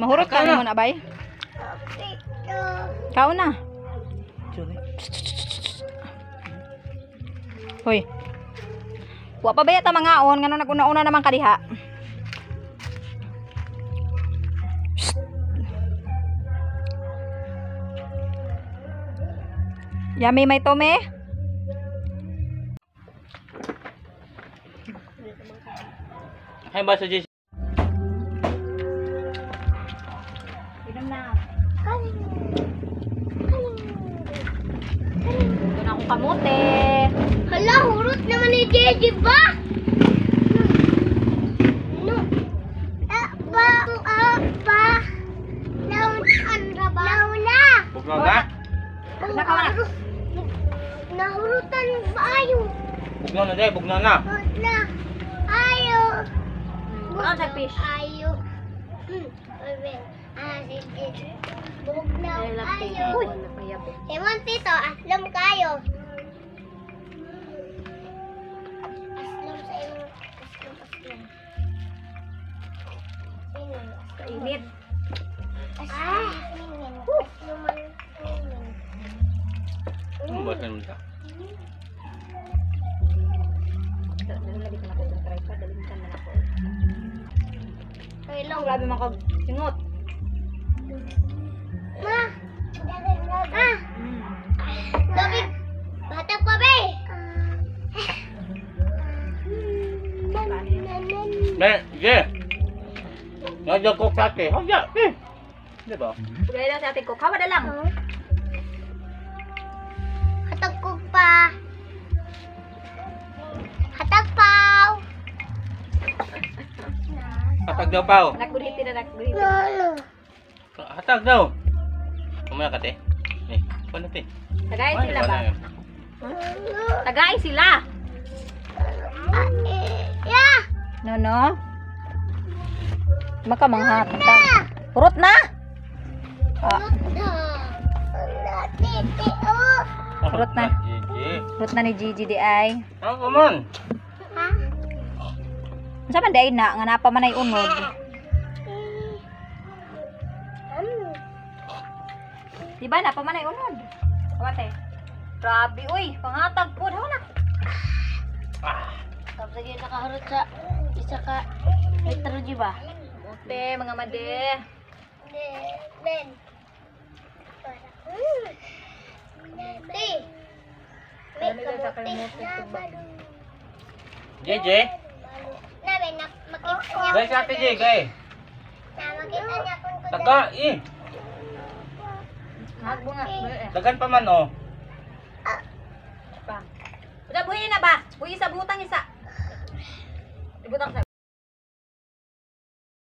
Mahurot ka na. mo na, bay. Kao na. Hoy. Wa pa ba yata mga on ngano naguna-una naman kadiha. Yummy may tome. Ay ba sa kamote. Hala, hurot naman ni Jeje ba? No. Aba, aba. Laun, ba? Launa. Bugnaw na? Nakaw na. Nahurutan ba ayo? Bugnaw na dai, bugnaw na. Hurot na. Ayo. Baka sa fish. Ayo. Hmm. Ah, sige. Bugnaw ayo. Simon Tito, aslam kayo. Sino? Init. Ah! Aslam. Ano ba sa mga? Ay, Ang grabe mga singot. Ma! Ah! Gabi! Bata pa ba eh? Ben, je. Ngajak ko sate. Haya, eh. Di ba? Gaya lang sa atin ko. Kawa na lang. Hatag ko pa. Hatag paw. Hatag daw pao. Nakburiti na nakburiti. Lolo. Hatag daw. Kumaya ka te. Eh, paano te? Tagay Ay, sila ba? yun. Tagay sila. Ah, eh, yeah. No, no. Makamangha. Purot na. Ah, oh. Kurot na. Purot na ni Gigi di ay. Ah, come on. Unsa man day na nga napa man ay unod. Hmm. Di ba napa man ay unod? Kawate. Grabe uy, pangatag po daw na. Tapos lagi nakaharot sa isa ka metro di ba? Mote mga made. Ben. Di. May kamuti na balon. Jeje. Na, Ben, na, makita niya. Sa ate. Na, makita niya kung kung Taga, eh. Hagbo nga. Dagan pa man oh. Pa. Udah buhi na ba? Buhi sa butang isa. Ibutang sa